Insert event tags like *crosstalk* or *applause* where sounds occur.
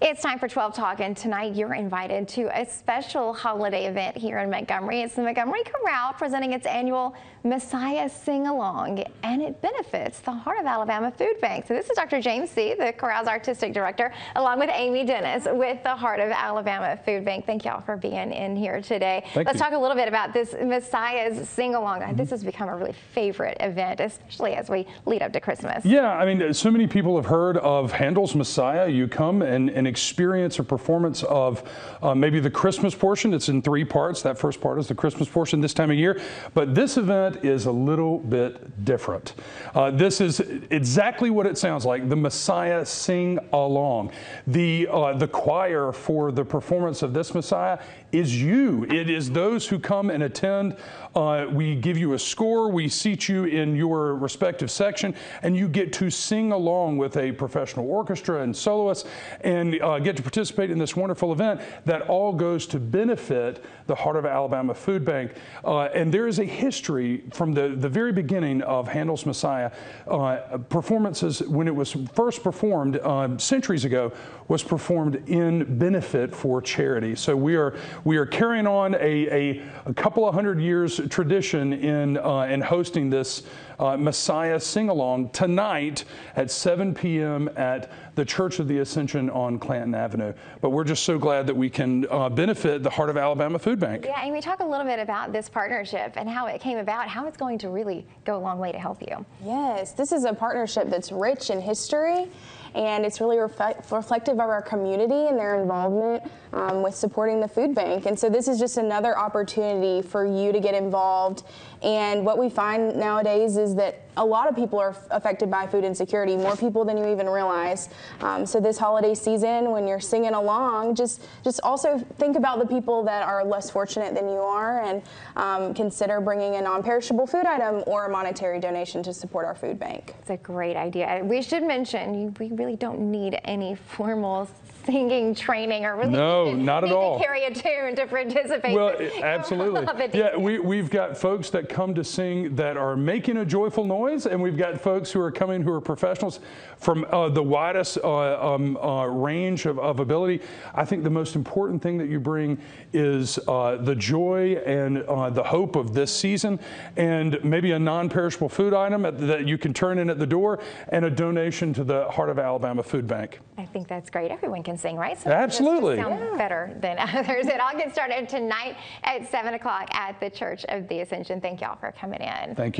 It's time for 12 Talk, and tonight you're invited to a special holiday event here in Montgomery. It's the Montgomery Chorale presenting its annual Messiah Sing Along, and it benefits the Heart of Alabama Food Bank. So, this is Dr. James C., the Chorale's artistic director, along with Amy Dennis with the Heart of Alabama Food Bank. Thank y'all for being in here today. Thank Let's you. talk a little bit about this Messiah's Sing Along. Mm -hmm. This has become a really favorite event, especially as we lead up to Christmas. Yeah, I mean, so many people have heard of Handel's Messiah. You come and, and experience a performance of uh, maybe the Christmas portion. It's in three parts. That first part is the Christmas portion this time of year. But this event is a little bit different. Uh, this is exactly what it sounds like the Messiah sing along. The, uh, the choir for the performance of this Messiah is you. It is those who come and attend. Uh, we give you a score, we seat you in your respective section, and you get to sing along with a professional orchestra and soloists and uh, get to participate in this wonderful event that all goes to benefit the Heart of Alabama Food Bank. Uh, and there is a history from the, the very beginning of Handel's Messiah. Uh, performances, when it was first performed um, centuries ago, was performed in benefit for charity. So we are we are carrying on a, a, a couple of hundred years tradition in, uh, in hosting this uh, Messiah sing along tonight at 7 p.m. at the Church of the Ascension on Clanton Avenue. But we're just so glad that we can uh, benefit the Heart of Alabama Food Bank. Yeah, and we talk a little bit about this partnership and how it came about, how it's going to really go a long way to help you. Yes, this is a partnership that's rich in history and it's really reflective of our community and their involvement um, with supporting the food bank. And so this is just another opportunity for you to get involved. And what we find nowadays is that a lot of people are affected by food insecurity, more people than you even realize. Um, so this holiday season, when you're singing along, just just also think about the people that are less fortunate than you are, and um, consider bringing a non-perishable food item or a monetary donation to support our food bank. It's a great idea. We should mention we really don't need any formal singing training or really no, *laughs* not at all. carry a tune to participate. Well, *laughs* absolutely. yeah, we, we've got folks that come to sing that are making a joyful noise, and we've got folks who are coming who are professionals from uh, the widest uh, um, uh, range of, of, ability. I think the most important thing that you bring is uh, the joy and uh, the hope of this season, and maybe a non-perishable food item at, that you can turn in at the door, and a donation to the Heart of Alabama Food Bank. I think that's great. Everyone can sing, right? So Absolutely. Sound yeah. better than *laughs* others. It all gets started tonight at 7 o'clock at the Church of the Ascension. Thank y'all for coming in. Thank you.